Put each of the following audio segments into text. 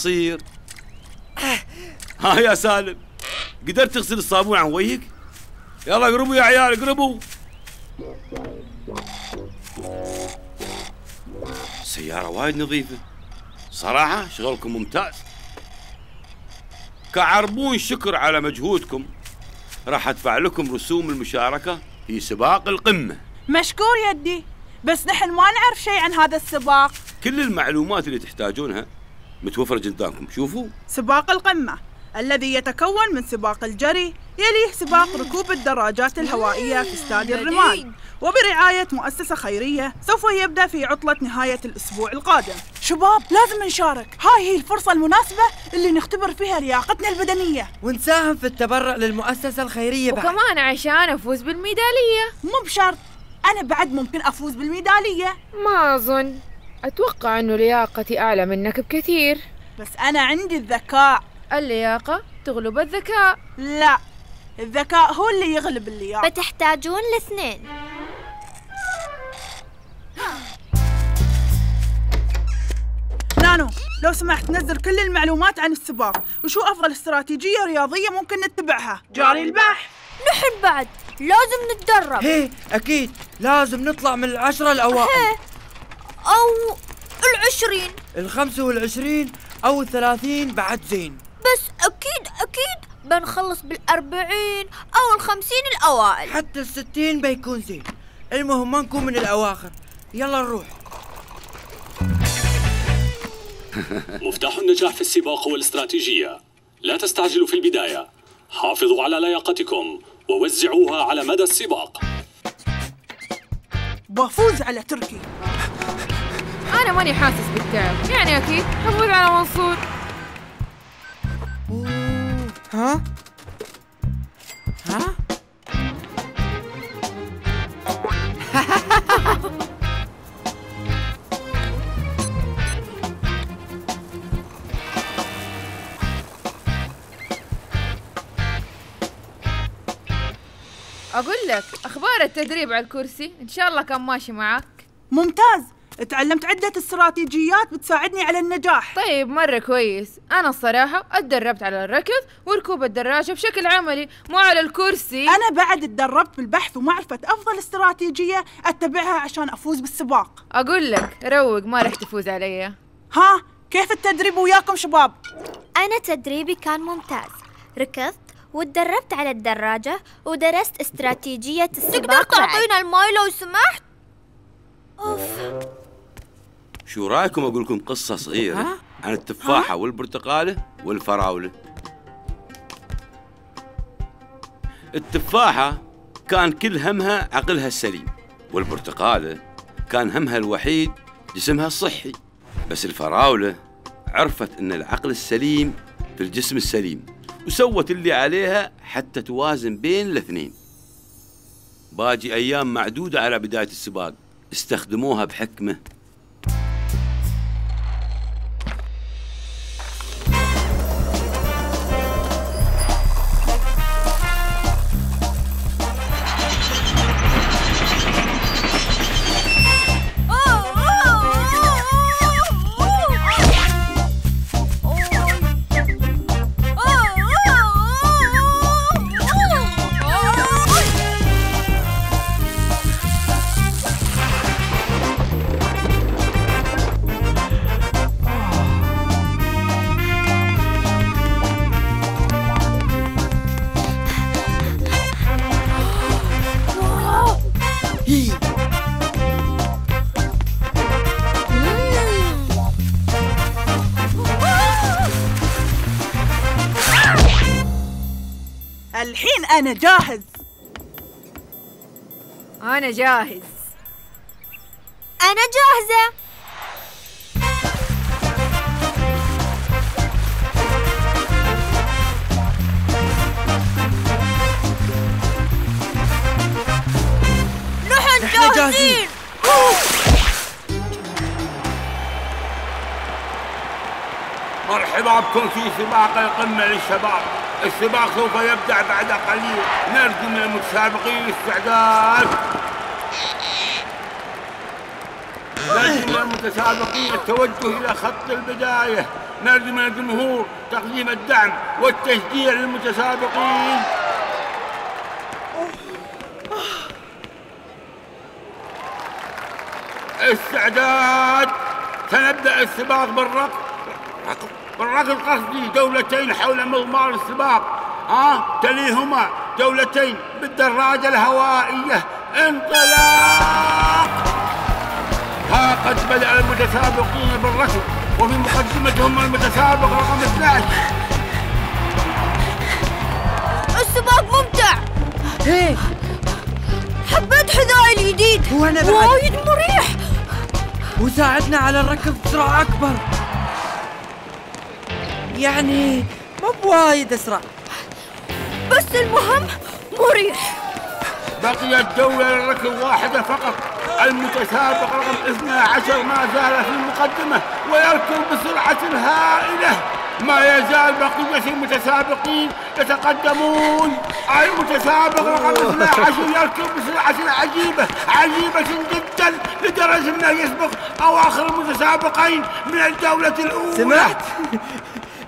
عصير ها يا سالم قدرت تغسل الصابون عن وجهك؟ يلا قربوا يا عيال قربوا سيارة وايد نظيفة. صراحة شغلكم ممتاز. كعربون شكر على مجهودكم. راح ادفع لكم رسوم المشاركة في سباق القمة. مشكور يدي بس نحن ما نعرف شيء عن هذا السباق. كل المعلومات اللي تحتاجونها متوفرة قدامكم. شوفوا. سباق القمة. الذي يتكون من سباق الجري يليه سباق ركوب الدراجات الهوائية في استاد الرمال وبرعاية مؤسسة خيرية سوف يبدأ في عطلة نهاية الأسبوع القادم. شباب لازم نشارك. هاي هي الفرصة المناسبة اللي نختبر فيها لياقتنا البدنية. ونساهم في التبرع للمؤسسة الخيرية بعد. وكمان عشان أفوز بالميدالية. مو بشرط. أنا بعد ممكن أفوز بالميدالية. ما أظن. أتوقع أنه لياقتي أعلى منك بكثير بس أنا عندي الذكاء. اللياقة تغلب الذكاء. لا الذكاء هو اللي يغلب اللياقة. بتحتاجون الاثنين. نانو لو سمحت نزل كل المعلومات عن السباق وشو أفضل استراتيجية رياضية ممكن نتبعها؟ جاري البحث نحن بعد لازم نتدرب. هي أكيد لازم نطلع من العشرة الأوائل. أو العشرين. الخمسة والعشرين أو الثلاثين بعد زين. بس أكيد أكيد بنخلص بالأربعين أو الخمسين الأوائل. حتى الستين بيكون زين. المهم ما نكون من الأواخر. يلا نروح. مفتاح النجاح في السباق هو الاستراتيجية لا تستعجلوا في البداية. حافظوا على لياقتكم ووزعوها على مدى السباق. بفوز على تركي. أنا ماني حاسس بالتعب. يعني أكيد. حفوز على منصور؟ ها؟ ها؟ أقول لك أخبار التدريب على الكرسي إن شاء الله كان ماشي معك ممتاز. تعلمت عدة استراتيجيات بتساعدني على النجاح. طيب مرة كويس. أنا الصراحة اتدربت على الركض وركوب الدراجة بشكل عملي مو على الكرسي. أنا بعد تدربت بالبحث ومعرفة أفضل استراتيجية أتبعها عشان أفوز بالسباق. أقول لك روق ما رح تفوز علي. ها كيف التدريب وياكم شباب؟ أنا تدريبي كان ممتاز. ركضت وتدربت على الدراجة ودرست استراتيجية السباق تقدر تعطينا الماي لو سمحت؟ أوف. شو رأيكم أقول لكم قصة صغيرة ها؟ عن التفاحة والبرتقالة والفراولة؟ التفاحة كان كل همها عقلها السليم والبرتقالة كان همها الوحيد جسمها الصحي. بس الفراولة عرفت إن العقل السليم في الجسم السليم وسوت اللي عليها حتى توازن بين الاثنين. باجي أيام معدودة على بداية السباق استخدموها بحكمة جاهز. أنا جاهز. أنا جاهزة. نحن جاهزين. جاهزين. حبابكم في سباق القمة للشباب. السباق سوف يبدأ بعد قليل. نرجو من المتسابقين الاستعداد. نرجو من المتسابقين التوجه إلى خط البداية. نرجو من الجمهور تقديم الدعم والتشجيع للمتسابقين. استعداد. سنبدأ السباق بالركض بالركض قصدي دولتين حول مضمار السباق ها؟ تليهما دولتين بالدراجة الهوائية. انطلاق ها قد بدأ المتسابقون بالركض وفي مقدمتهم المتسابق رقم 12 السباق ممتع. هيه حبيت حذائي الجديد. وأنا بعد. وايد مريح. وساعدنا على الركض بسرعة أكبر. يعني مو بوايد أسرع. بس المهم مريح. بقيت دولة للركض واحدة فقط. المتسابق رقم 12 ما زال في المقدمة ويركض بسرعة هائلة. ما يزال بقية المتسابقين يتقدمون. المتسابق رقم 12 يركض بسرعة عجيبة عجيبة جدا لدرجة أنه يسبق أواخر المتسابقين من الدولة الأولى. سمعت؟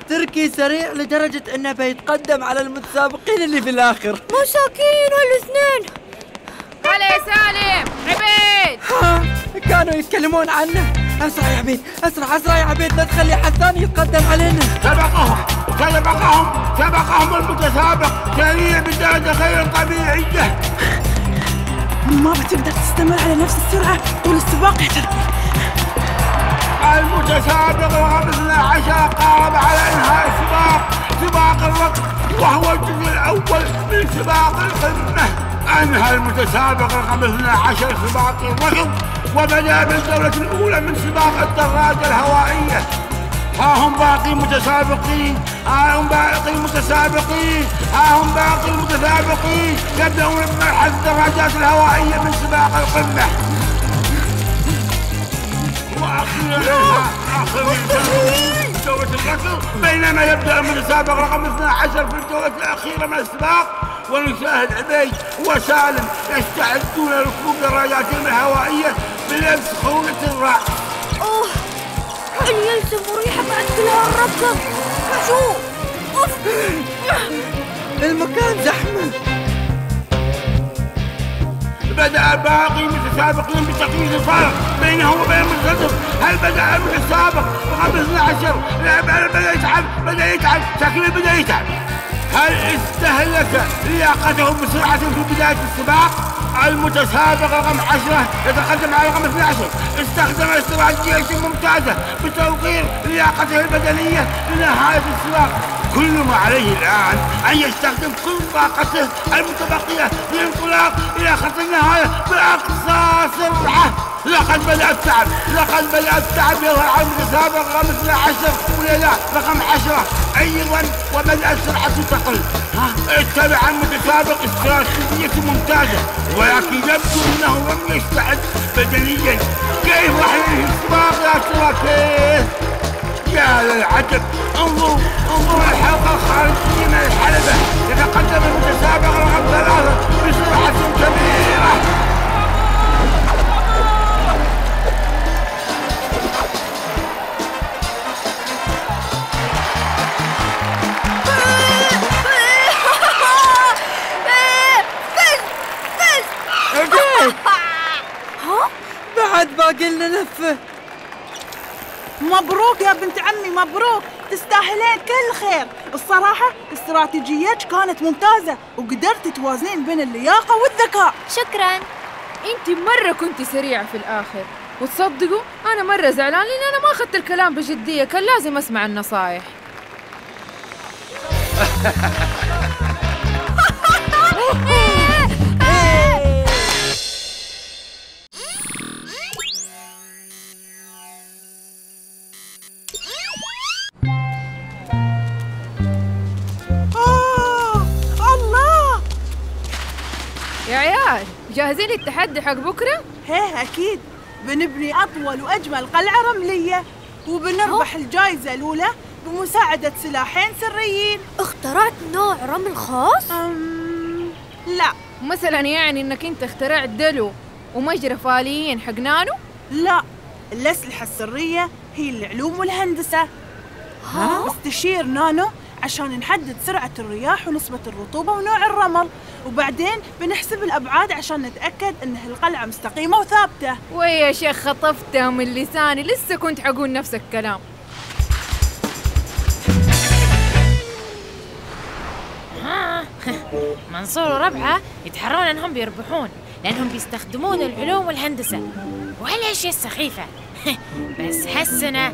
تركي سريع لدرجة أنه بيتقدم على المتسابقين اللي في الآخر. مساكين هالاثنين هلا يا سالم عبيد. ها كانوا يتكلمون عنه. أسرع يا عبيد أسرع أسرع يا عبيد لا تخلي حسان يتقدم علينا. سبقهم سبقهم سبقهم المتسابق. سريع بدرجة غير طبيعية ما بتقدر تستمر على نفس السرعة طول السباق. يا تركي المتسابق رقم 12 قارب على إنهاء السباق سباق الركض وهو الجزء الأول من سباق القمة. أنهى المتسابق رقم 12 سباق الركض وبدأ بالجوله الأولى من سباق الدراجه الهوائية. ها هم باقي متسابقين ها هم باقي متسابقين ها هم باقي المتسابقين يبدأون بمرحلة الدراجات الهوائية من سباق القمة. جولة بينما يبدأ المتسابق رقم 12 في الجولة الأخيرة من السباق ونشاهد عبيد وسالم يستعدون لركوب دراجاتهم الهوائية بلبس خولة الرأس. أوه الجلسة مريحة بعد كل هالركض شوف أوف. المكان زحمة. بدأ باقي المتسابقين بتقييد الفرق بينه وبين المتصدر هل بدأ المتسابق رقم 12 لا بدأ يتعب بدأ يتعب. شكله بدأ يتعب. هل استهلك لياقته بسرعة في بداية السباق؟ المتسابق رقم 10 يتقدم على رقم 12 استخدم استراتيجية ممتازة بتوقير لياقته البدنية لنهاية السباق. كل ما عليه الآن أن يستخدم كل طاقته المتبقية للانطلاق إلى خط النهاية بأقصى سرعة. لقد بدأ التعب لقد بدأ التعب يظهر على المتسابق رقم 12 ولا لا رقم 10 أيضا وبدأت سرعته تقل اتبع المتسابق استراتيجية ممتازة. ولكن يبدو أنه لم يستعد بدنيا. كيف راح ينهي السباق يا ترى كيف يا للعجب انظروا انظروا الحلقة الخارجية من الحلبة يتقدم المتسابق رقم ثلاثة بسرعة كبيرة فز فز عبيد ها بعد باقي لنا لفة مبروك يا بنت عمي مبروك. تستاهلين كل خير. الصراحة استراتيجيتك كانت ممتازة وقدرت توازنين بين اللياقة والذكاء. شكرا. أنت مرة كنت سريعة في الآخر. وتصدقوا أنا مرة زعلان لأن أنا ما أخذت الكلام بجدية. كان لازم أسمع النصايح. يا عيال جاهزين للتحدي حق بكرة؟ هيه أكيد. بنبني أطول وأجمل قلعة رملية وبنربح الجائزة الأولى بمساعدة سلاحين سريين. اخترعت نوع رمل خاص؟ أم... لا. مثلا يعني إنك أنت اخترعت دلو ومجرى فاليين حق نانو؟ لا. الأسلحة السرية هي العلوم والهندسة. ها؟ استشير نانو عشان نحدد سرعة الرياح ونسبة الرطوبة ونوع الرمل. وبعدين بنحسب الأبعاد عشان نتأكد إن القلعة مستقيمة وثابتة. ويا شيخ خطفتها من لساني لسه كنت حقول نفس الكلام. منصور وربعة يتحرون إنهم بيربحون لأنهم بيستخدمون العلوم والهندسة. والاشياء السخيفة؟ بس هالسنة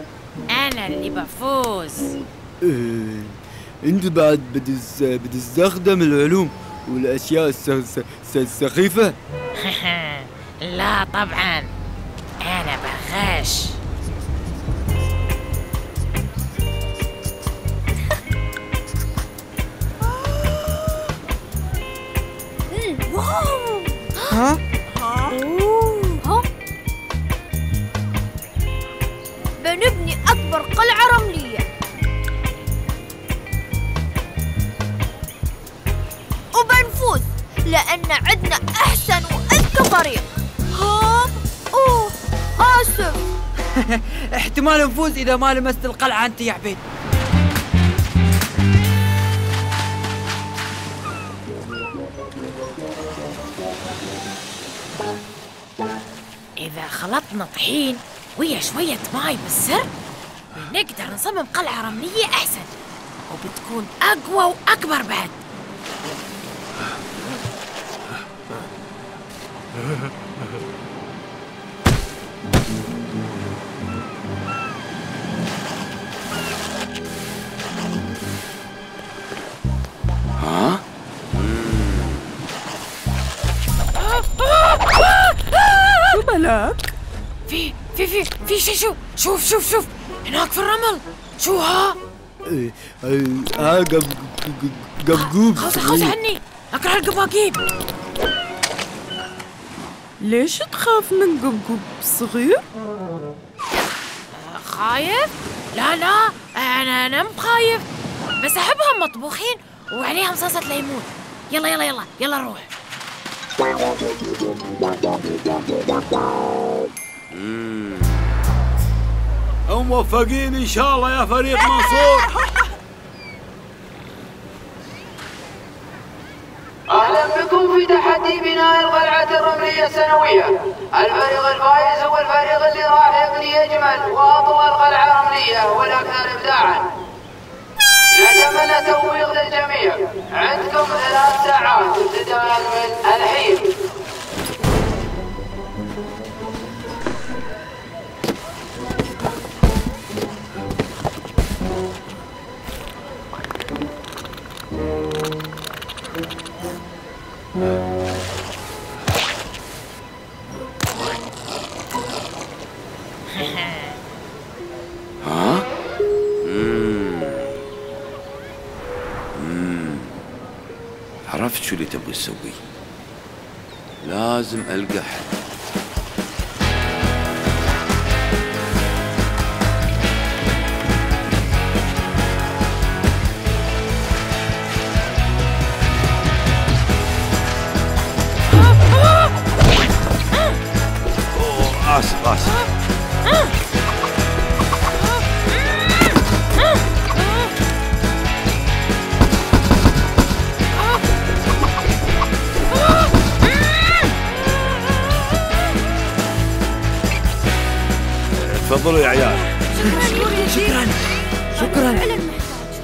أنا اللي بفوز. إيه، إنت بعد بتس... بتستخدم العلوم. والأشياء الس... الس... الس- السخيفة. لا طبعا. واو ها؟ ها؟ بنبني أكبر قلعة رملية. لأن عندنا أحسن وأذكى فريق. ها أوه. آسف. احتمال نفوز إذا ما لمست القلعة أنت يا عبيد. إذا خلطنا طحين ويا شوية ماي بالسر نقدر نصمم قلعة رملية أحسن وبتكون أقوى وأكبر بعد. في في في في شي شو شوف شوف شوف. هناك في الرمل. شو ها؟ ها قب- قبقوب خذ صغير. عني. اكره القباقيب. ليش تخاف من قبقب صغير؟ خايف؟ لا لا أنا أنا مو خايف. بس أحبهم مطبوخين وعليهم صلصة ليمون. يلا يلا يلا يلا روح. موفقين إن شاء الله يا فريق منصور. في تحدي بناء القلعة الرملية السنوية. الفريق الفائز هو الفريق اللي راح يبني أجمل وأطول قلعة رملية والأكثر إبداعا. نتمنى التوفيق للجميع. عندكم ثلاث ساعات ابتداء من الحين عرفت شو اللي تبغي تسوي؟ لازم ألقى حل تفضلوا يا عيال. شكرا. شكرا.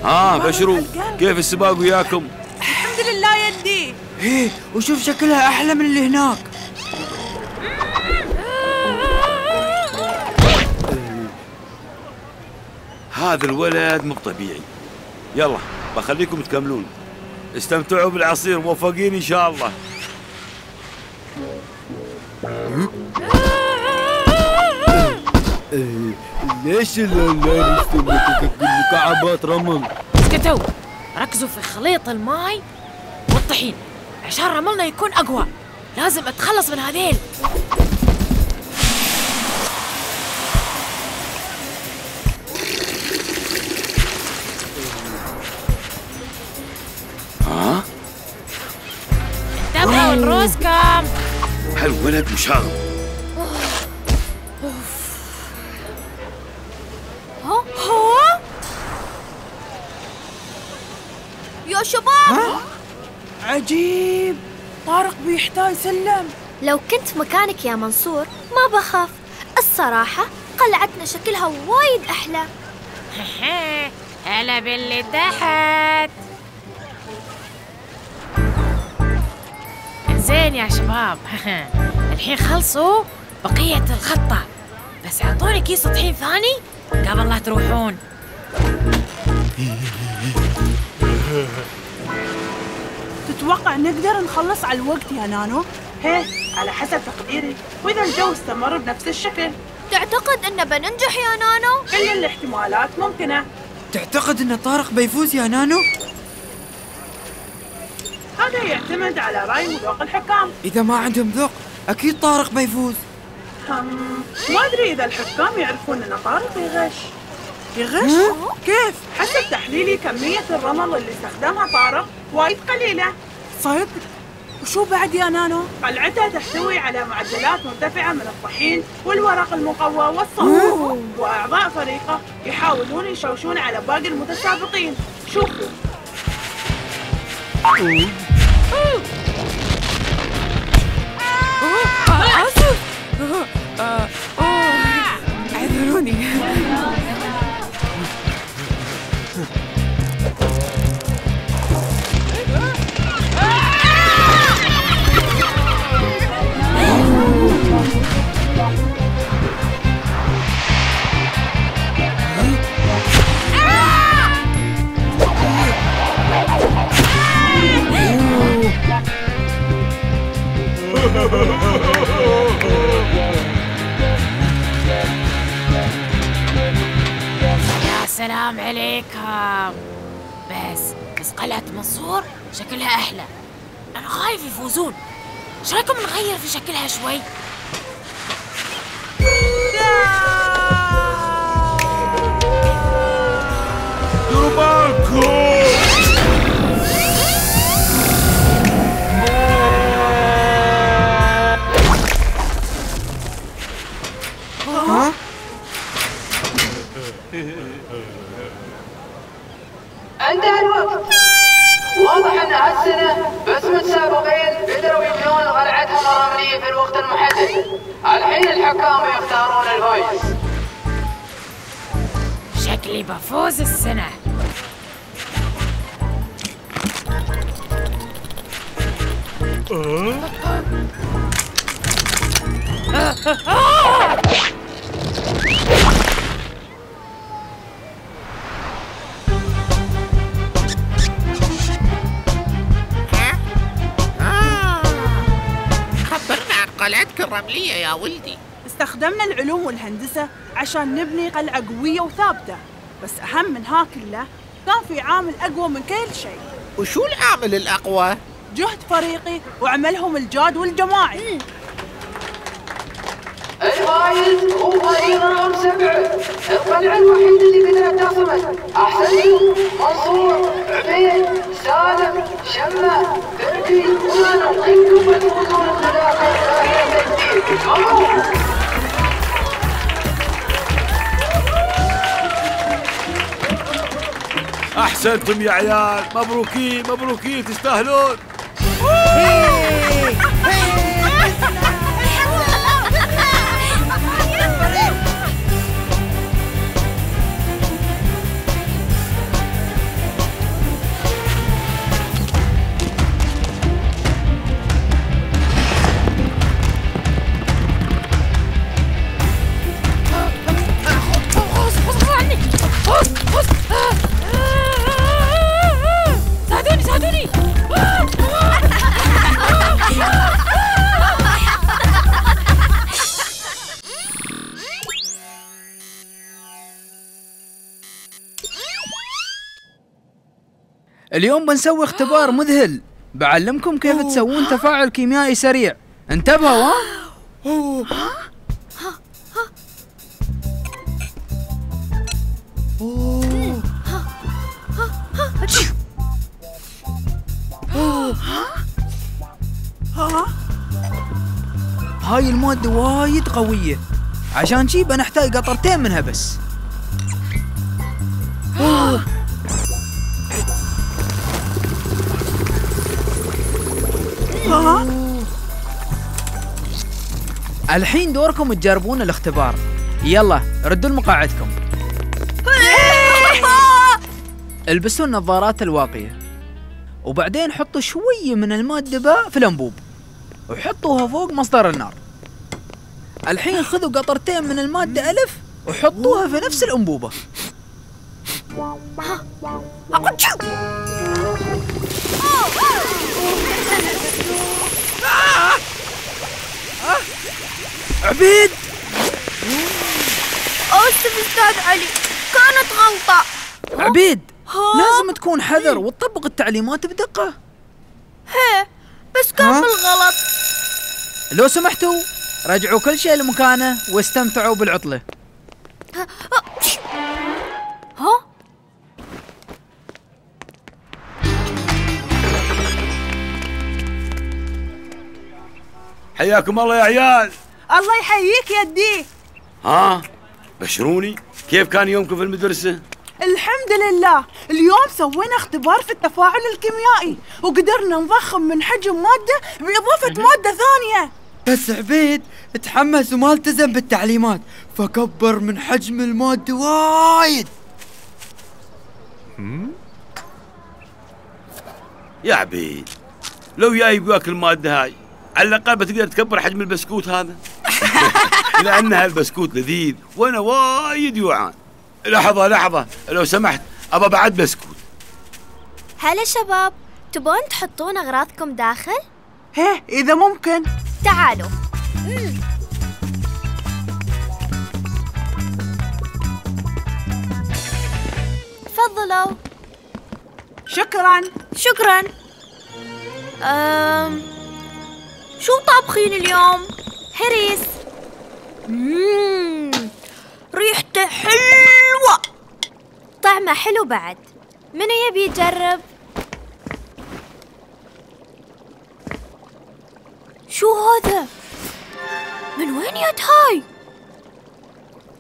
ها بشروا. كيف السباق وياكم؟ الحمد لله يدي. إيه وشوف شكلها أحلى من اللي هناك. هذا الولد مو طبيعي. يلا بخليكم تكملون. استمتعوا بالعصير موفقين إن شاء الله. إيه، ليش المكعبات رمل؟ اسكتوا. ركزوا في خليط الماي. والطحين. عشان رملنا يكون أقوى. لازم أتخلص من هذيل. ها؟ انتبهوا الروز كام هالولد مشاغب. عجيب. طارق بيحتاج سلم. لو كنت مكانك يا منصور ما بخاف. الصراحة قلعتنا شكلها وايد أحلى. هلا باللي تحت. زين يا شباب. الحين خلصوا بقية الخطة. بس أعطوني كيس طحين ثاني قبل لا تروحون. تتوقع نقدر نخلص على الوقت يا نانو؟ هي على حسب تقديري وإذا الجو استمر بنفس الشكل تعتقد أن بننجح يا نانو؟ كل الاحتمالات ممكنة تعتقد أن طارق بيفوز يا نانو؟ هذا يعتمد على رأي وذوق الحكام إذا ما عندهم ذوق أكيد طارق بيفوز ما أدري إذا الحكام يعرفون أن طارق يغش يغش؟ كيف؟ حسب تحليلي كمية الرمل اللي استخدمها طارق وايد قليلة. صدق؟ وشو بعد يا نانو؟ قلعته تحتوي على معدلات مرتفعة من الطحين والورق المقوى والصمغ وأعضاء فريقة يحاولون يشوشون على باقي المتسابقين. شوفوا. آسف اعذروني يا سلام عليكم. بس بس قلعة منصور شكلها أحلى. أنا خايف يفوزون. إيش رأيكم نغير في شكلها شوي؟ انتهى هالسنة بس متسابقين قدروا يبنون قلعتهم الرملية في الوقت المحدد. الحين الحكام يختارون الفوز شكلي بفوز السنة. خبرنا قلعتك الرملية يا ولدي. استخدمنا العلوم والهندسة عشان نبني قلعة قوية وثابتة بس أهم من ها كله كان في عامل أقوى من كل شيء. وشو العامل الأقوى؟ جهد فريقي وعملهم الجاد والجماعي. الفايز هو فريق رقم سبعة القلعة الوحيدة اللي بدأت تصمت أحسنتم منصور عبيد سالم شمة تركي ونانو أنتم بتفوزون بصداقة إلهية التجديد مبروك أحسنتم يا عيال. مبروكين مبروكين تستاهلون. اليوم بنسوي اختبار مذهل. بعلمكم كيف تسوون تفاعل كيميائي سريع. انتبهوا ها؟ ها هاي المادة وايد قوية. عشان شي بنحتاج قطرتين منها بس. ها الحين دوركم تجربون الاختبار. يلا ردوا لمقاعدكم. البسوا النظارات الواقية. وبعدين حطوا شوية من المادة باء في الأنبوب. وحطوها فوق مصدر النار. الحين خذوا قطرتين من المادة ألف وحطوها في نفس الأنبوبة. عبيد! اسف أستاذ علي كانت غلطة. عبيد لازم تكون حذر وتطبق التعليمات بدقة. هي بس كان؟ بالغلط. لو سمحتوا رجعوا كل شيء لمكانه واستمتعوا بالعطلة. ها؟ حياكم الله يا عيال. الله يحييك يا دي. ها؟ بشروني؟ كيف كان يومكم في المدرسة؟ الحمد لله. اليوم سوينا اختبار في التفاعل الكيميائي وقدرنا نضخم من حجم مادة بإضافة مادة ثانية. بس عبيد تحمس وما التزم بالتعليمات فكبر من حجم المادة وايد. يا عبيد لو جايب وياك المادة هاي على الأقل بتقدر تكبر حجم البسكوت هذا. لأن هالبسكوت لذيذ وأنا وايد جوعان لحظة لحظة. لو سمحت أبى بعد بسكوت. هلا شباب تبون تحطون أغراضكم داخل؟ هيه إذا ممكن. تعالوا. تفضلوا. شكرا. شكرا. أم... شو طابخين اليوم؟ هريس مم. ريحته حلوة طعمه حلو بعد منو يبي يجرب؟ شو هذا؟ من وين يد هاي؟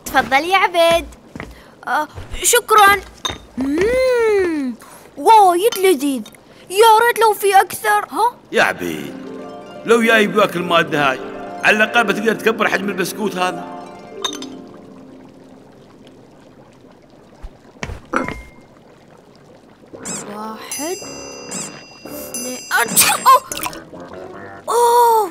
تفضل يا عبيد آه شكرا مم. وايد لذيذ يا ريت لو في أكثر ها؟ يا عبيد لو جايب وياك المادة هاي على الأقل بتقدر تكبر حجم البسكوت هذا. واحد اثنين. أوه!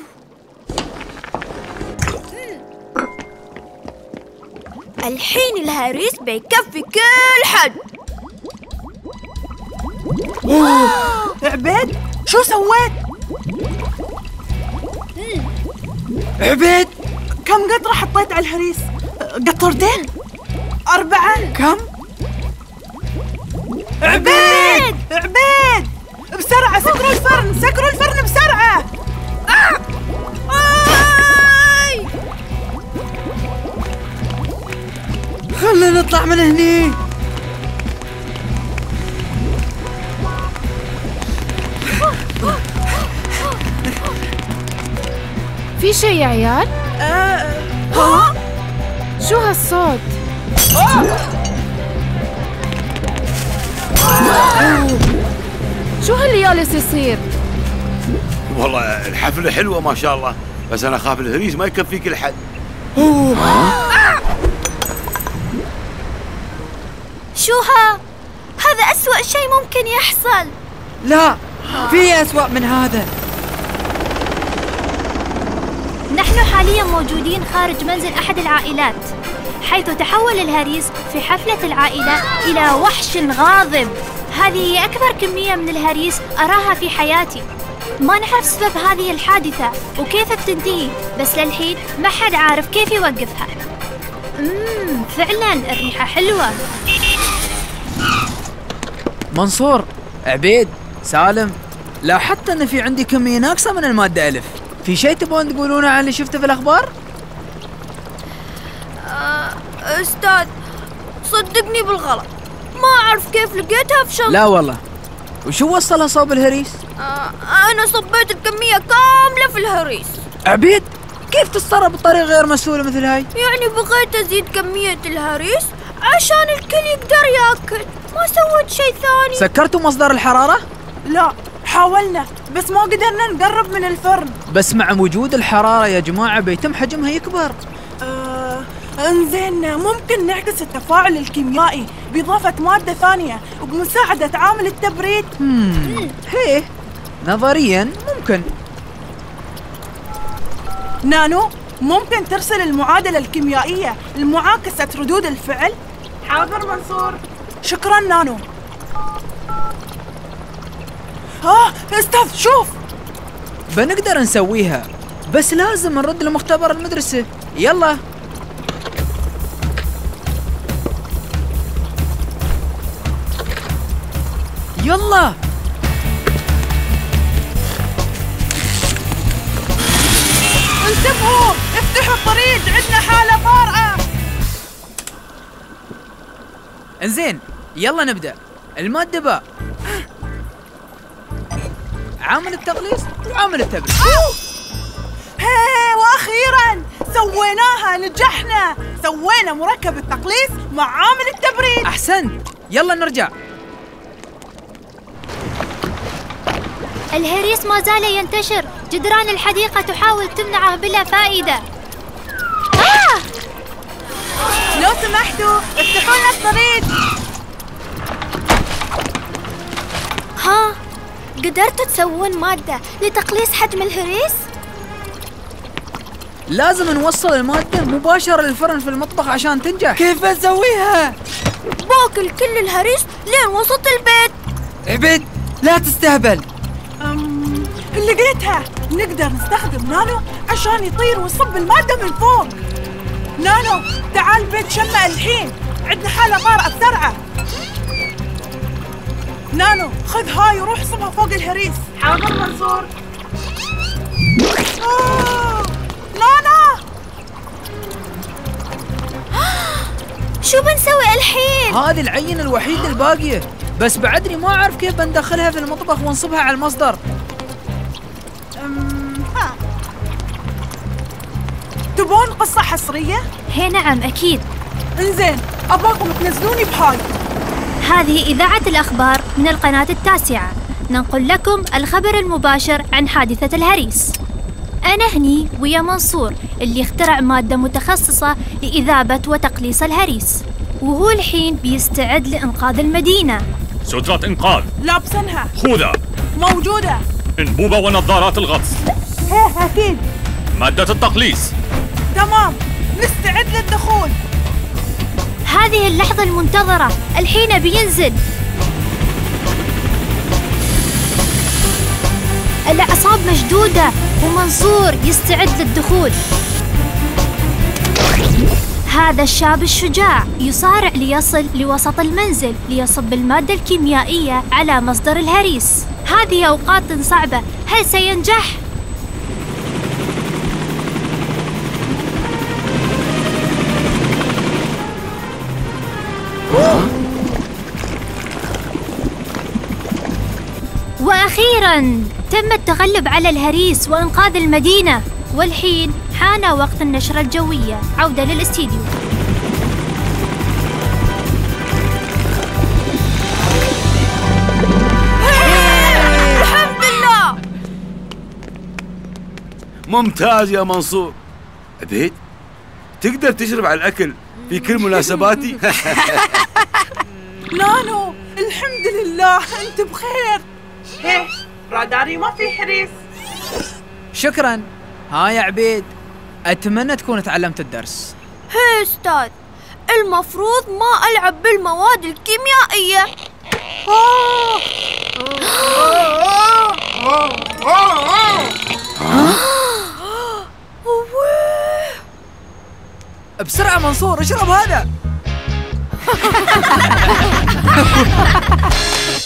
الحين الهريس بيكفي كل حد. عبيد شو سويت؟ عبيد كم قطرة حطيت على الهريس؟ قطرتين؟ أربعة؟ كم؟ عبيد عبيد بسرعة سكروا الفرن سكروا الفرن بسرعة آه! آي! خلنا نطلع من هني في شي يا عيال؟ ها؟ شو هالصوت؟ شو هاللي جالس يصير؟ والله الحفلة حلوة ما شاء الله بس أنا أخاف الهريس ما يكفي كل حد شو ها؟ هذا أسوأ شيء ممكن يحصل لا في أسوأ من هذا نحن حاليا موجودين خارج منزل أحد العائلات حيث تحول الهريس في حفلة العائلة إلى وحش غاضب. هذه هي أكبر كمية من الهريس أراها في حياتي. ما نعرف سبب هذه الحادثة وكيف بتنتهي بس للحين ما حد عارف كيف يوقفها. مم فعلا الريحة حلوة. منصور عبيد سالم لاحظت أن في عندي كمية ناقصة من المادة ألف. في شيء تبون تقولونه عن اللي شفته في الأخبار؟ آه، أستاذ صدقني بالغلط ما أعرف كيف لقيتها في شنطة لا والله وشو وصلها صوب الهريس؟ آه أنا صبيت الكمية كاملة في الهريس عبيد كيف تتصرف بطريقة غير مسؤولة مثل هاي؟ يعني بغيت أزيد كمية الهريس عشان الكل يقدر يأكل ما سويت شيء ثاني سكرتوا مصدر الحرارة؟ لا حاولنا بس ما قدرنا نقرب من الفرن. بس مع وجود الحرارة يا جماعة بيتم حجمها يكبر. آه انزين ممكن نعكس التفاعل الكيميائي بإضافة مادة ثانية وبمساعدة عامل التبريد. هيه نظريا ممكن. نانو ممكن ترسل المعادلة الكيميائية لمعاكسة ردود الفعل؟ حاضر منصور. شكرا نانو. آه أستاذ شوف. بنقدر نسويها بس لازم نرد لمختبر المدرسة. يلا. يلا. انتبهوا افتحوا الطريق عندنا حالة طارئة انزين يلا نبدأ. المادة باء. عامل التغليظ وعامل التبريد هي وأخيرا سويناها نجحنا. سوينا مركب التقليص مع عامل التبريد. أحسنت. يلا نرجع. الهريس ما زال ينتشر. جدران الحديقة تحاول تمنعه بلا فائدة. آه! لو سمحتوا افتحوا لنا الطريق. ها؟ قدرتوا تسوون مادة لتقليص حجم الهريس؟ لازم نوصل المادة مباشرة للفرن في المطبخ عشان تنجح. كيف اسويها؟ باكل كل الهريس لين وسط البيت. عبيد لا تستهبل. أم... لقيتها نقدر نستخدم نانو عشان يطير ويصب المادة من فوق. نانو تعال بيت شمع الحين. عندنا حالة طارئة بسرعة نانو خذ هاي وروح صبها فوق الهريس حاضر منصور آه! نانا شو بنسوي الحين؟ هذه العينة الوحيدة الباقية بس بعدني ما أعرف كيف بندخلها في المطبخ ونصبها على المصدر. تبون قصة حصرية؟ هي نعم أكيد إنزين أباكم تنزلوني بهاي هذه إذاعة الأخبار من القناة التاسعة. ننقل لكم الخبر المباشر عن حادثة الهريس. أنا هني ويا منصور اللي اخترع مادة متخصصة لإذابة وتقليص الهريس وهو الحين بيستعد لإنقاذ المدينة. سترة إنقاذ. لابسنها خوذة. موجودة. إنبوبة ونظارات الغطس. إيه أكيد. مادة التقليص. تمام. نستعد للدخول. هذه اللحظة المنتظرة. الحين بينزل. الأعصاب مشدودة ومنصور يستعد للدخول. هذا الشاب الشجاع. يصارع ليصل لوسط المنزل ليصب المادة الكيميائية على مصدر الهريس. هذه أوقات صعبة. هل سينجح؟ وأخيرا تم التغلب على الهريس وإنقاذ المدينة والحين حان وقت النشرة الجوية. عودة للاستديو. الحمد لله! ممتاز يا منصور. عبيد تقدر تشرب على الأكل في كل مناسباتي؟ نانو الحمد لله أنت بخير. إيه. راداري ما في حريص. شكرا. ها يا عبيد أتمنى تكون تعلمت الدرس. هي أستاذ المفروض ما ألعب بالمواد الكيميائية. بسرعة منصور اشرب هذا.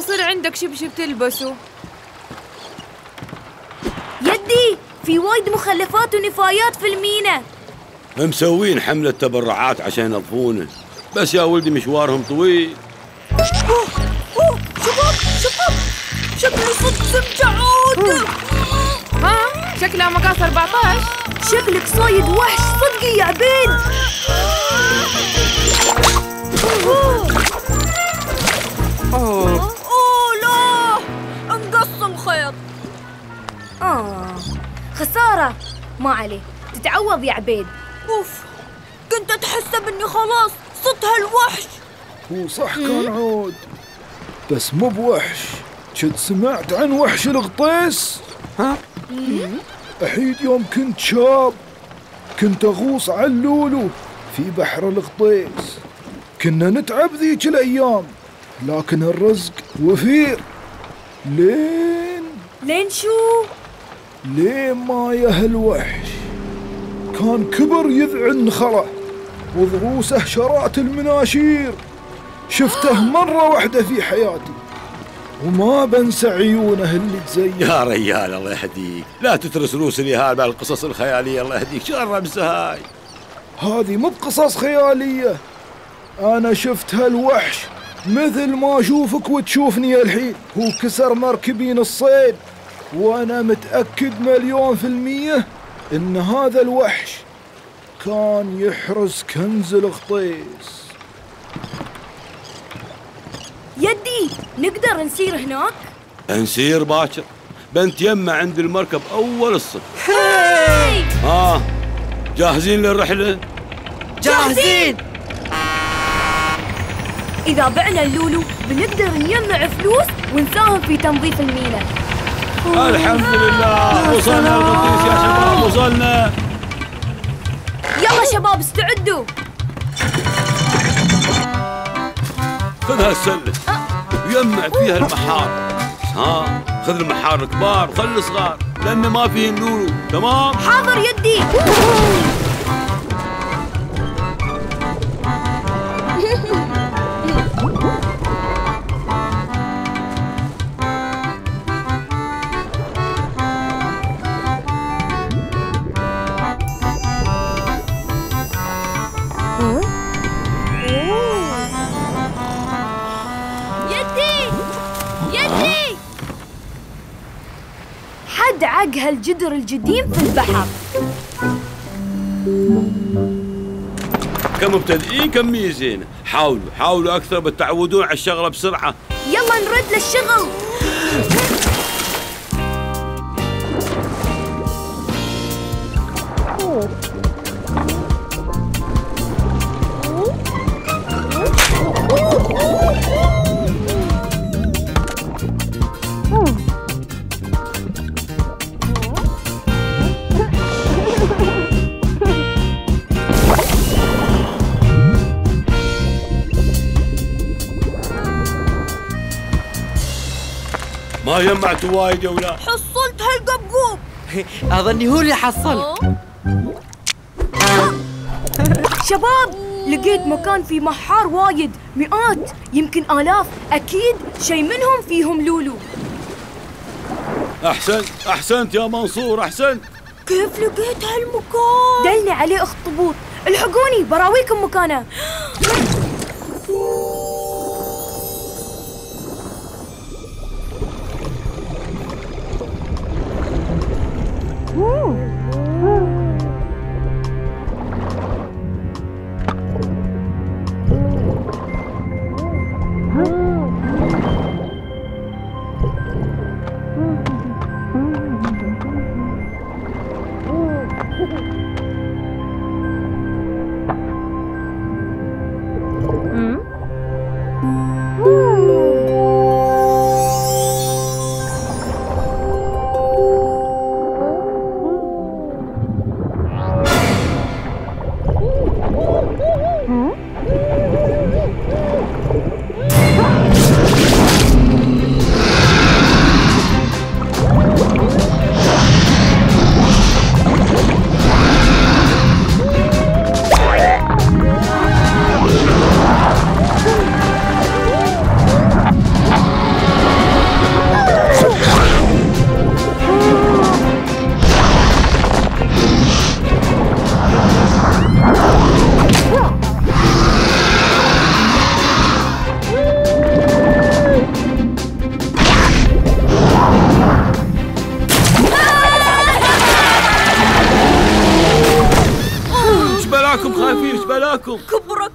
ويصير عندك شبشب تلبسه. يدي! في وايد مخلفات ونفايات في المينا. مسوين حملة تبرعات عشان ينظفونه بس يا ولدي مشوارهم طويل. أوه! أوه! شباب! شباب! شكلي صدق سمجة عود ها؟ شكلها مقاس 14 شكلك صايد وحش صدقي يا عبيد أوه أوه! آه. خسارة. ما عليه تتعوض يا عبيد. أوف. كنت أتحسب إني خلاص صدت هالوحش. هو صح كان عود. بس مو بوحش. شد سمعت عن وحش الغطيس؟ ها؟ أحيد يوم كنت شاب. كنت أغوص على اللولو في بحر الغطيس. كنا نتعب ذيك الأيام لكن الرزق وفير. لين؟ لين شو؟ لين ما يهل وحش كان كبر يذعن خره وضروسه شرات المناشير. شفته مرة واحدة في حياتي وما بنسى عيونه اللي تزين. يا ريال الله يهديك. لا تترس روس اليهال بالقصص الخيالية الله يهديك. شو الرمسة هاي؟ هذه مو بقصص خيالية. أنا شفت هالوحش مثل ما أشوفك وتشوفني الحين. هو كسر مركبي نصين وأنا متأكد مليون في المية إن هذا الوحش كان يحرس كنز الغطيس. يدي نقدر نسير هناك؟ نسير باكر. بنت يمه عند المركب أول الصبح. هاي! ها جاهزين للرحلة؟ جاهزين! إذا بعنا اللولو بنقدر نجمع فلوس ونساهم في تنظيف المينا. الحمد لله وصلنا الغطيس يا شباب وصلنا يلا شباب استعدوا. خذ هالسلة ويمع فيها المحار. ها خذ المحار الكبار وخلي الصغار لأن ما فيهن لولو تمام؟ حاضر يدي. هالجدر الجديم في البحر. كمبتدئين كميزين. حاولوا حاولوا أكثر بتعودون على الشغلة بسرعة. يلا نرد للشغل. ما جمعتوا وايد يا ولاد. حصلت هالقبقوب. أظني هو اللي حصل. شباب لقيت مكان فيه محار وايد مئات يمكن آلاف. أكيد شي منهم فيهم لولو. أحسنت أحسنت يا منصور أحسنت. كيف لقيت هالمكان؟ دلني عليه اخطبوط. الحقوني براويكم مكانه.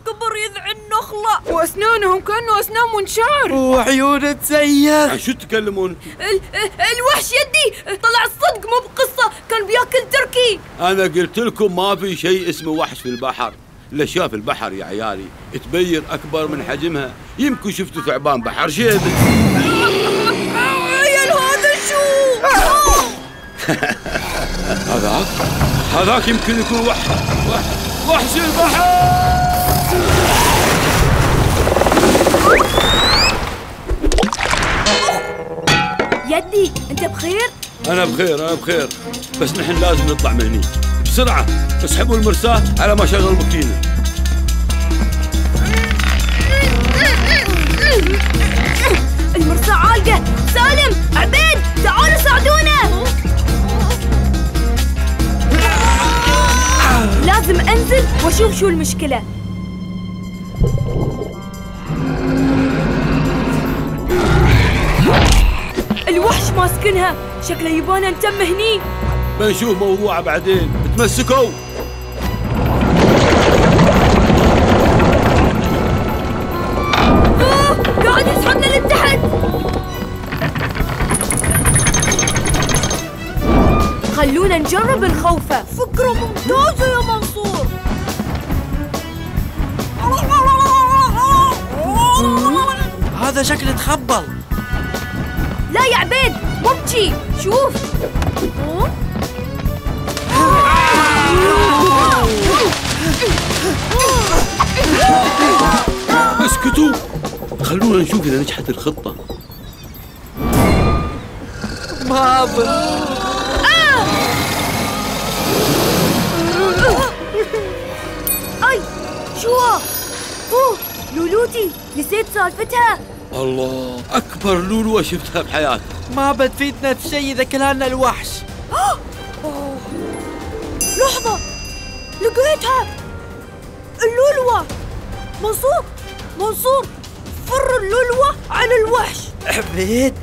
كبر يذعن النخلة. وأسنانهم كأنه أسنان منشار. وعيونه تسيخ شو تتكلمون ال- الوحش يدي! طلع الصدق مو بقصة كان بياكل تركي. أنا قلت لكم ما في شيء اسمه وحش في البحر. الاشياء في البحر يا عيالي. تبين أكبر من حجمها. يمكن شفتوا ثعبان بحر شيبه عيل هذا شو؟ هذاك؟ هذاك يمكن يكون وحش. وحش. وحش البحر! يدي انت بخير؟ أنا بخير أنا بخير. بس نحن لازم نطلع من هني. بسرعة اسحبوا المرساه على ما شغل الماكينه المرسى عالقة. سالم عبيد تعالوا ساعدونا. لازم أنزل وأشوف شو المشكلة. الوحش ماسكنها. شكله يبانا نتم هني. بنشوف موضوعه بعدين. تمسكوا آه، قاعد يسحبنا لتحت خلونا نجرب نخوفه فكرة ممتازة يا منصور. هذا شكله تخبل. لا يا عبيد مو بجي شوف. اسكتوا. خلونا نشوف إذا نجحت الخطة. ما أظن أي شو؟ أوه لولوتي نسيت سالفتها. الله أكبر لولوه شفتها بحياتي. ما بتفيدنا في شيء إذا كلنا الوحش. أوه. لحظة! لقيتها! اللولوة! منصور! منصور! فر اللولوة عن الوحش. عبيد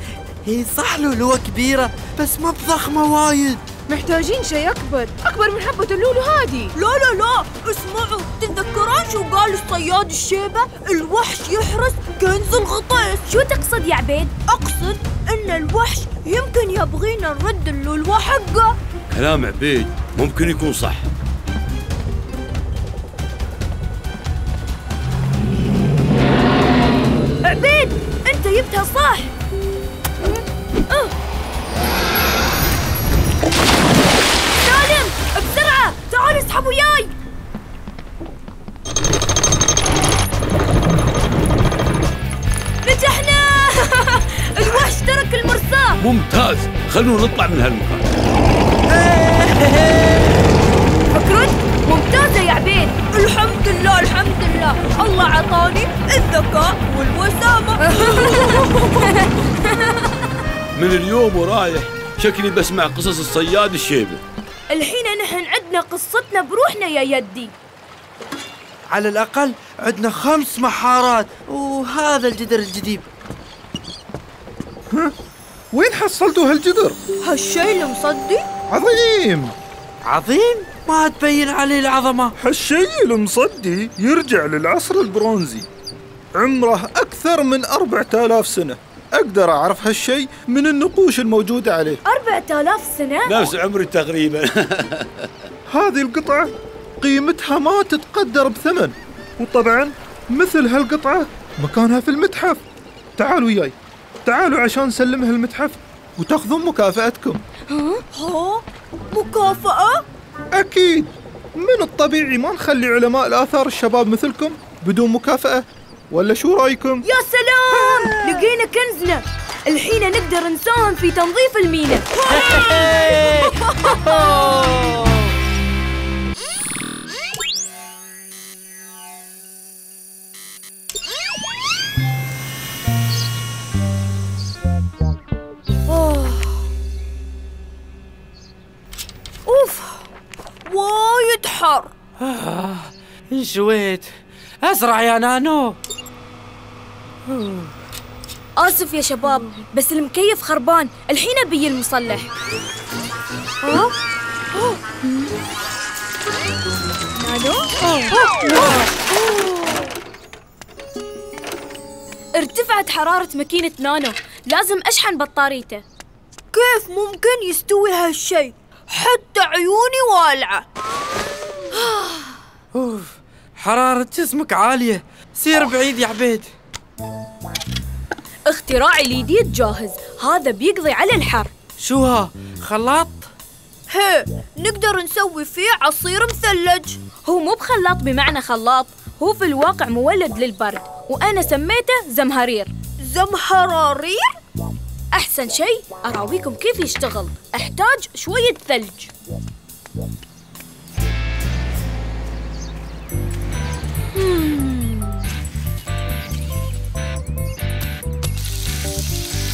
هي صح لولوة كبيرة بس ما بضخمة وايد. محتاجين شيء أكبر. أكبر من حبة اللولو هذه. لا لا لا. اسمعوا. تتذكرون شو قال الصياد الشيبة؟ الوحش يحرس كنز الغطيس شو تقصد يا عبيد؟ أقصد إن الوحش يمكن يبغينا نرد اللولوة حقه. كلام عبيد ممكن يكون صح. عبيد أنت جبتها صح. بسرعة تعال اسحب وياي نجحنا الوحش ترك المرساة ممتاز. خلونا نطلع من هالمكان. فكرت؟ ممتازة يا عبيد. الحمد لله الحمد لله. الله عطاني الذكاء والوسامة. من اليوم ورايح شكلي بسمع قصص الصياد الشيبة. الحين نحن عندنا قصتنا بروحنا يا يدي. على الأقل عندنا خمس محارات. وهذا الجدر الجديد. وين حصلتوا هالجدر؟ هالشي المصدي؟ عظيم. عظيم؟ ما تبين عليه العظمة. هالشيء المصدي يرجع للعصر البرونزي. عمره أكثر من أربعة آلاف سنة. أقدر أعرف هالشيء من النقوش الموجودة عليه أربعة آلاف سنة نفس عمري تقريبا هذه القطعة قيمتها ما تتقدر بثمن وطبعا مثل هالقطعة مكانها في المتحف تعالوا وياي تعالوا عشان نسلمها المتحف وتأخذون مكافأتكم ها؟ ها؟ مكافأة؟ أكيد من الطبيعي ما نخلي علماء الآثار الشباب مثلكم بدون مكافأة ولا شو رأيكم؟ يا سلام! لقينا كنزنا. الحين نقدر نساهم في تنظيف المينا. أوف. وايد حر. انشويت أسرع يا نانو. آسف يا شباب بس المكيف خربان. الحين أبي المصلح. ارتفعت حرارة ماكينة نانو. لازم أشحن بطاريته. كيف ممكن يستوي هالشي حتى عيوني والعة. أوف حرارة جسمك عالية. سير بعيد يا عبيد. اختراعي الجديد جاهز. هذا بيقضي على الحر. شو ها؟ خلاط؟ هي نقدر نسوي فيه عصير مثلج. هو مو بخلاط بمعنى خلاط هو في الواقع مولد للبرد وأنا سميته زمهرير. زمهرارير؟ أحسن شيء أراويكم كيف يشتغل. أحتاج شوية ثلج. مم.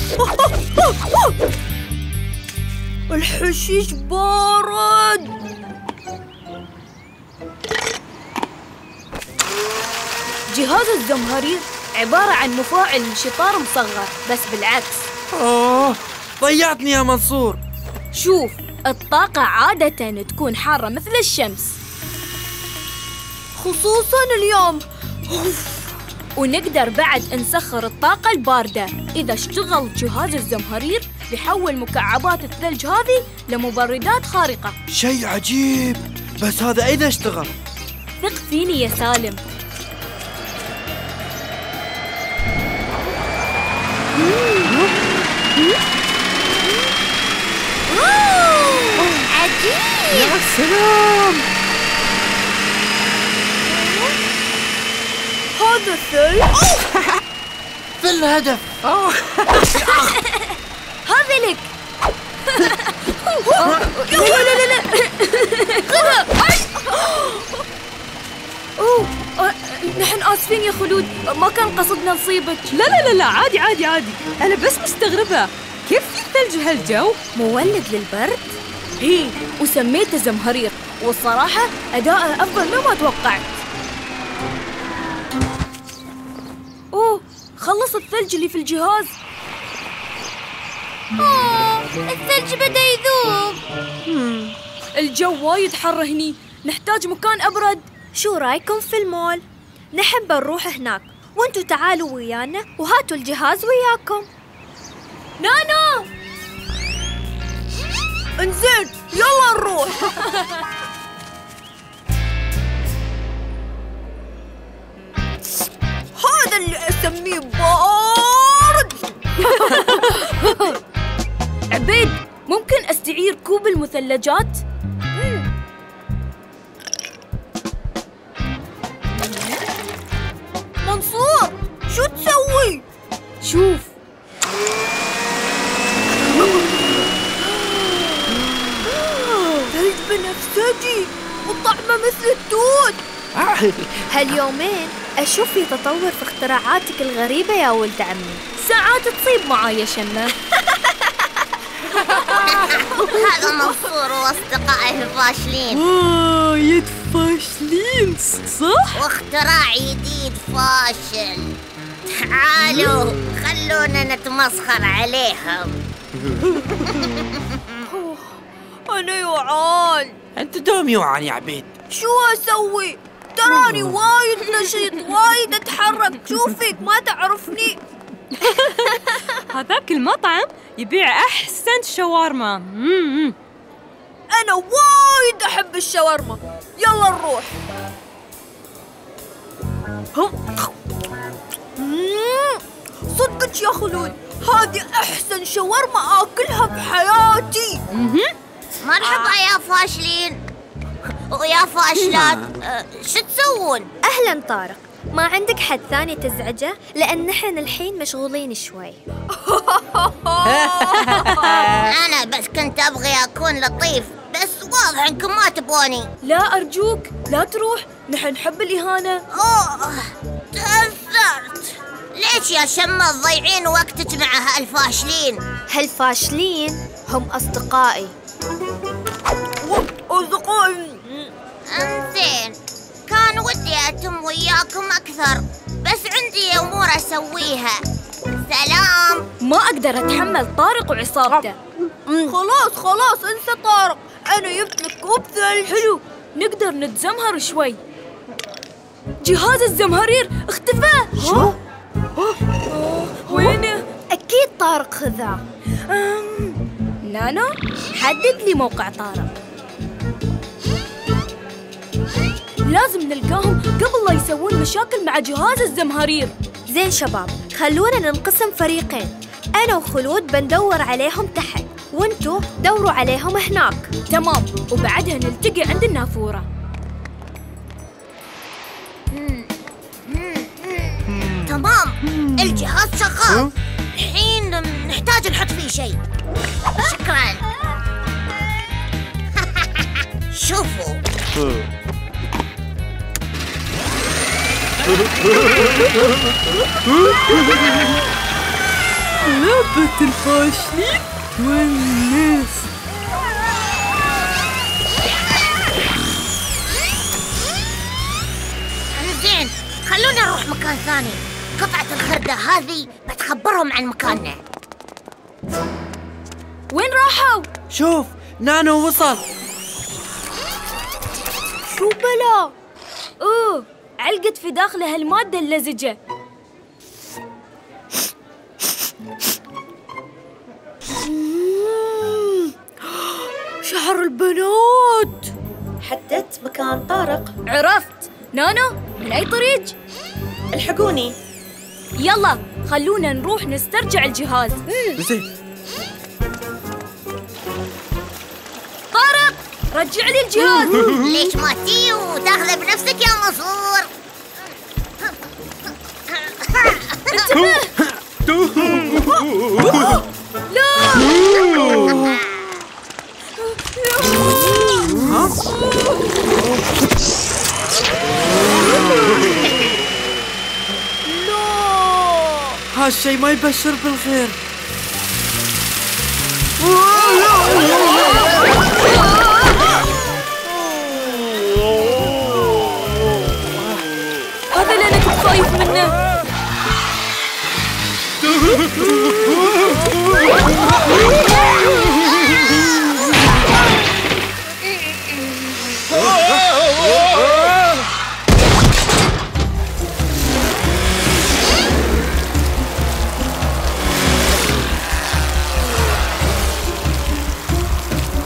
الحشيش بارد. جهاز الزمهرير عبارة عن مفاعل شطار مصغر بس بالعكس. أوه ضيعتني يا منصور. شوف الطاقة عادة تكون حارة مثل الشمس. خصوصا اليوم. ونقدر بعد نسخر الطاقة الباردة. إذا اشتغل جهاز الزمهرير بيحول مكعبات الثلج هذه لمبردات خارقة. شيء عجيب. بس هذا إذا اشتغل. ثق فيني يا سالم. عجيب. يا سلام. هذا الثلج في الهدف. أوه. هذا لك. لا لا لا لا. خذها أوه أه، نحن آسفين يا خلود. ما كان قصدنا نصيبك. لا لا لا لا. عادي عادي عادي. أنا بس مستغربة. كيف في ثلج هالجو؟ مولد للبرد؟ هي وسميته زمهرير والصراحة أداءه أفضل مما توقعت. أوه خلص الثلج اللي في الجهاز. أوه الثلج بدأ يذوب. الجو وايد حر هني. نحتاج مكان أبرد. شو رأيكم في المول؟ نحن بنروح هناك. وانتوا تعالوا ويانا وهاتوا الجهاز وياكم. نانو انزين يلا نروح. اسميه بارد. عبيد ممكن أستعير كوب المثلجات؟ منصور شو تسوي؟ شوف. ثلج بنفسجي وطعمه مثل التوت هاليومين أشوف في تطور في اختراعاتك الغريبة يا ولد عمي. ساعات تصيب معايا شمة هذا منصور وأصدقائه الفاشلين وايد فاشلين صح؟ واختراع جديد فاشل. تعالوا خلونا نتمسخر عليهم. أنا يوعان أنت دوم يوعان يا عبيد. شو أسوي؟ تراني وايد نشيط وايد أتحرك. شوفك ما تعرفني. هذاك المطعم يبيع أحسن شاورما. مم. أنا وايد أحب الشاورما. يلا نروح. صدقك يا خلود هذه أحسن شاورما آكلها بحياتي. مرحبا يا فاشلين. ويا فاشلات أه، شو تسوون؟ أهلا طارق. ما عندك حد ثاني تزعجه؟ لأن نحن الحين مشغولين شوي. أنا بس كنت أبغي أكون لطيف بس واضح إنكم ما تبوني لا أرجوك لا تروح. نحن نحب الإهانة. أوه تأثرت. ليش يا شمة تضيعين وقتك مع هالفاشلين؟ هالفاشلين هم أصدقائي. أصدقائي انزين كان ودي أتم وياكم أكثر بس عندي أمور أسويها. سلام. ما أقدر أتحمل طارق وعصابته. خلاص خلاص انسى طارق. أنا جبت لك كوب ثلج حلو نقدر نتزمهر شوي. جهاز الزمهرير اختفى. شو؟ وينه؟ أكيد طارق خذاه. نانو حدد لي موقع طارق. لازم نلقاهم قبل لا يسوون مشاكل مع جهاز الزمهرير. زين شباب خلونا ننقسم فريقين. أنا وخلود بندور عليهم تحت وأنتو دوروا عليهم هناك. تمام وبعدها نلتقي عند النافورة. تمام الجهاز شغال. الحين نحتاج نحط فيه شيء. شكرا. شوفوا. لعبة الفاشلين والناس. زين خلونا نروح مكان ثاني. قطعة الخردة هذه بتخبرهم عن مكاننا. وين راحوا؟ شوف نانو وصل. شو بلا؟ أوه علقت في داخله هالمادة اللزجة. شعر البنات. حددت مكان طارق. عرفت. نانو من أي طريق؟ الحقوني. يلا خلونا نروح نسترجع الجهاز. زين. رجع لي الجهاز. ليش ما تي وتاخذه بنفسك يا منصور لا هالشي ما يبشر بالخير. خايف منه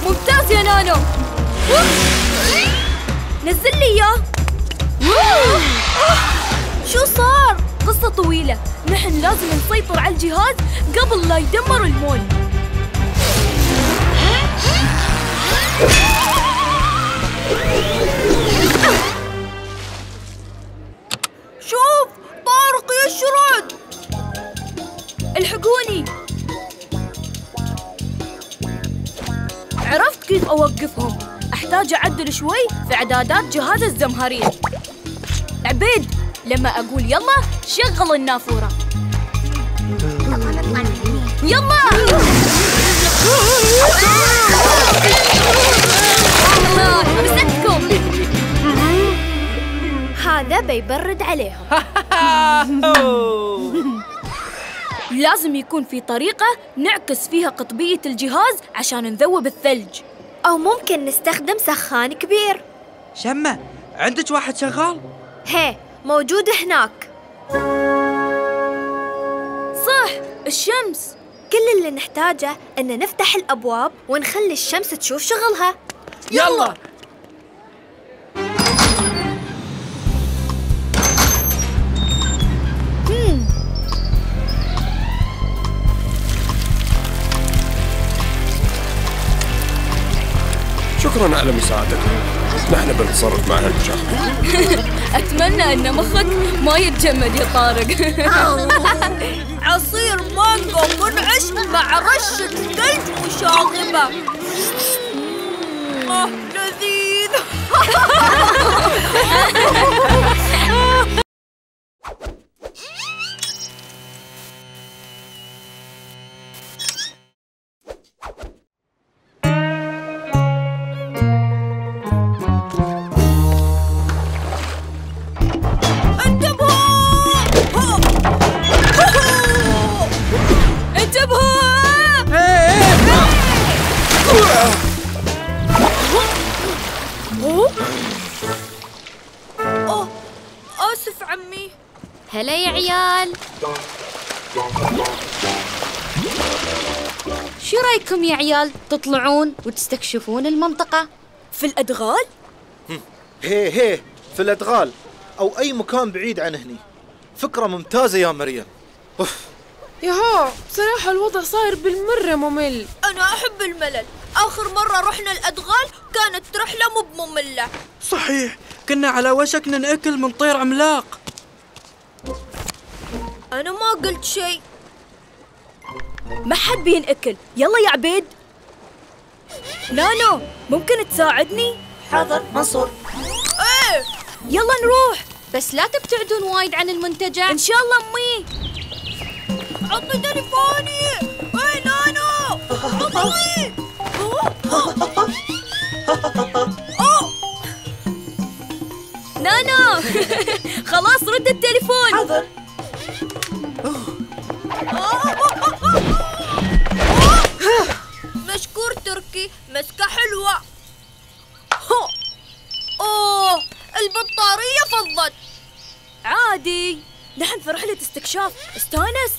ممتاز يا نانو. نزل لي إياه. طويلة. نحن لازم نسيطر على الجهاز قبل لا يدمر المول شوف طارق يشرد. الحقوني. عرفت كيف أوقفهم. أحتاج أعدل شوي في إعدادات جهاز الزمهرير عبيد لما أقول يلا شغل النافورة. يلا الله مسكتكم. هذا بيبرد عليهم. لازم يكون في طريقة نعكس فيها قطبية الجهاز عشان نذوب الثلج. أو ممكن نستخدم سخان كبير. شمة عندك واحد شغال؟ هي موجود هناك. الشمس. كل اللي نحتاجه أن نفتح الأبواب ونخلي الشمس تشوف شغلها. يلا. شكرا على مساعدتك. نحن بنتصرف مع هالمشاكل أتمنى أن مخك ما يتجمد يا طارق. عصير مانجو منعش مع رشة ثلج مشاغبة. آه لذيذ. رايكم يا عيال تطلعون وتستكشفون المنطقة؟ في الأدغال؟ هي هي في الأدغال أو أي مكان بعيد عن هني. فكرة ممتازة يا مريم. أوف. ياهو بصراحة الوضع صاير بالمرة ممل. أنا أحب الملل. آخر مرة رحنا الأدغال كانت رحلة مو بمملة. صحيح كنا على وشك ننأكل من طير عملاق. أنا ما قلت شيء. ما حد بينأكل. يلا يا عبيد. نانو ممكن تساعدني؟ حاضر منصور. إيه يلا نروح. بس لا تبتعدون وايد عن المنتجع. إن شاء الله أمي. عطني تليفوني. إيه نانو. عطني نانو. خلاص رد التليفون. حاضر. مشكور تركي مسكة حلوة. أوه البطارية فضت. عادي. نحن في رحلة استكشاف. استانس.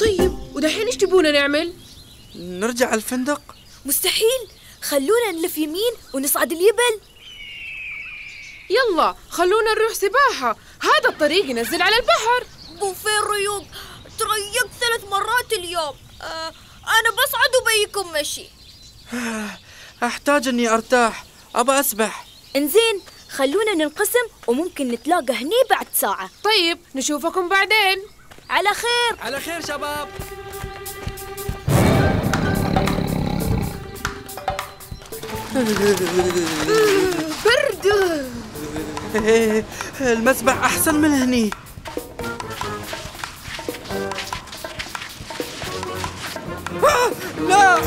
طيب ودحين إيش تبونا نعمل؟ نرجع الفندق. مستحيل. خلونا نلف يمين ونصعد اليبل. يلا خلونا نروح سباحة. هذا الطريق ينزل على البحر. بوفيه الريوض تريقت ثلاث مرات اليوم. آه أنا بصعد وبيكم مشي. أحتاج إني أرتاح. أبى أسبح. إنزين خلونا ننقسم وممكن نتلاقى هني بعد ساعة. طيب نشوفكم بعدين. على خير. على خير شباب. برد. المسبح أحسن من هني. لا.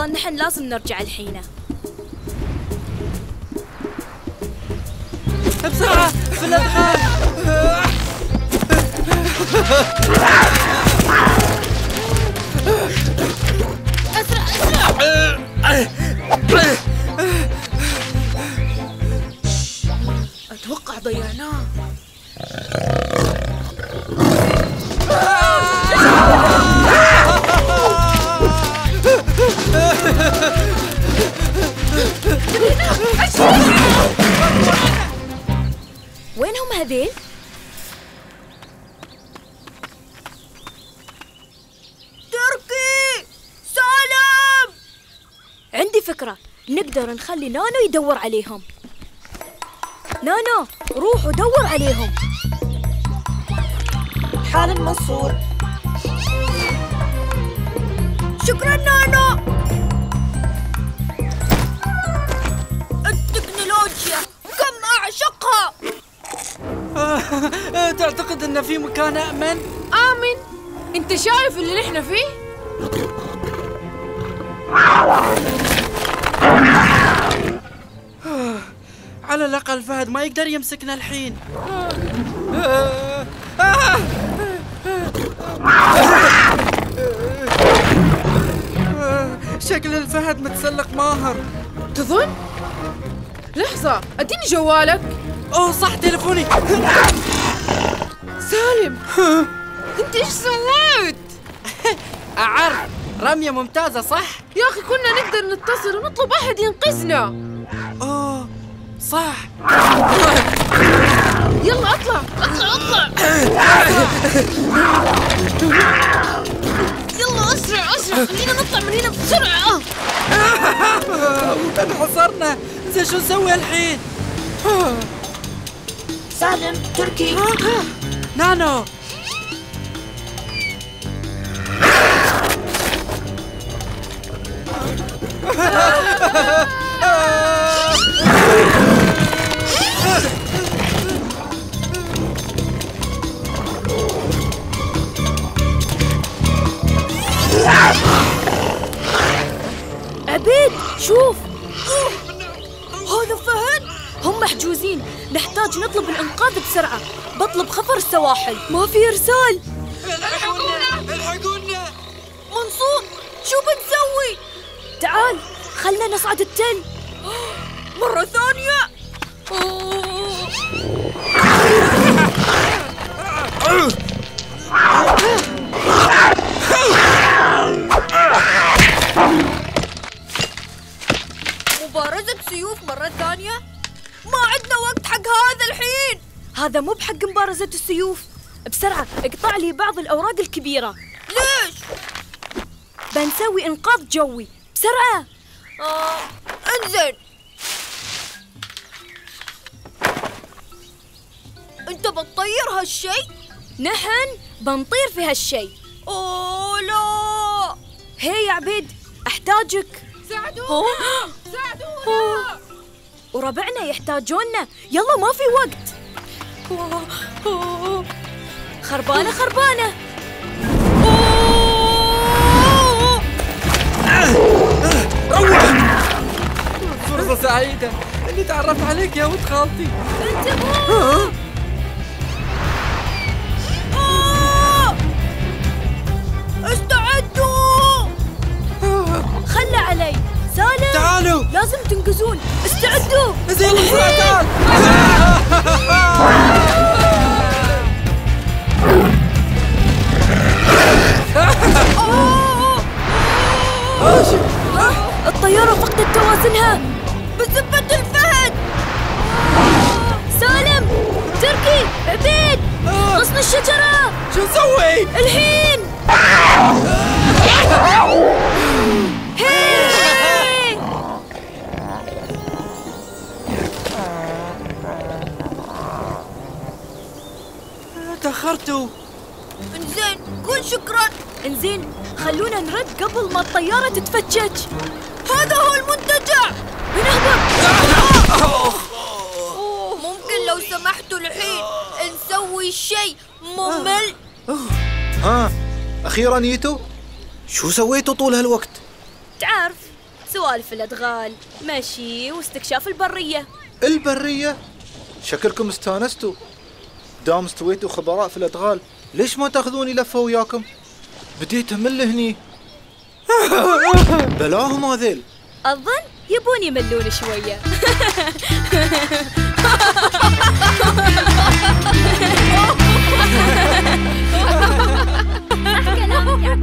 أصلا نحن لازم نرجع الحين. نخلي نانو يدور عليهم. نانو روح ودور عليهم. حالا منصور. شكرا نانو. التكنولوجيا كم أعشقها. تعتقد أن في مكان أأمن؟ آمن. أنت شايف اللي نحن فيه؟ على الأقل فهد ما يقدر يمسكنا الحين شكل الفهد متسلق ماهر تظن؟ لحظة أديني جوالك أوه صح تليفوني سالم أنت إيش سويت؟ أعرف رمية ممتازة صح؟ يا أخي كنا نقدر نتصل ونطلب أحد ينقذنا صح يلا اطلع اطلع اطلع. يلا اسرع اسرع. خلينا نطلع من هنا بسرعة. انحصرنا. زين شو نسوي الحين؟ سالم تركي. نانو. السواحل ما في إرسال. الحقونا. الحقونا. منصور شو بنسوي؟ تعال خلنا نصعد التل. مرة ثانية. مبارزة سيوف مرة ثانية. ما عندنا وقت حق هذا. هذا مو بحق مبارزة السيوف. بسرعة اقطع لي بعض الأوراق الكبيرة. ليش؟ بنسوي إنقاذ جوي. بسرعة. آه. انزل انت بتطير هالشي؟ نحن بنطير في هالشي. أوه لا. هي يا عبيد أحتاجك. ساعدونا. ساعدونا. وربعنا يحتاجونا يلا ما في وقت. خربانة خربانة. فرصة سعيدة. اني تعرفت عليك يا ولد خالتي. انتبهوا. استعدوا. خلى علي. سالم تعالوا. لازم تنقزون. استعدوا. زين. بسرعة تعال الطيارة فقدت توازنها. بزبة الفهد. سالم. تركي. عبيد. غصن الشجرة. شو نسوي؟ الحين. تأخرتوا انزين قول شكرا. انزين خلونا نرد قبل ما الطيارة تتفتش هذا هو المنتجع. بنهبط. ممكن لو سمحتوا الحين نسوي شيء ممل. ها أخيرا جيتوا شو سويتوا طول هالوقت؟ تعرف سوالف الأدغال مشي واستكشاف البرية. البرية؟ شكلكم استانستوا. دام استويتوا خبراء في الأدغال. ليش ما تاخذوني لفه وياكم؟ بديت أمل هني. بلاهم هذيل. أظن يبون يملون شوية. صح كلامك يا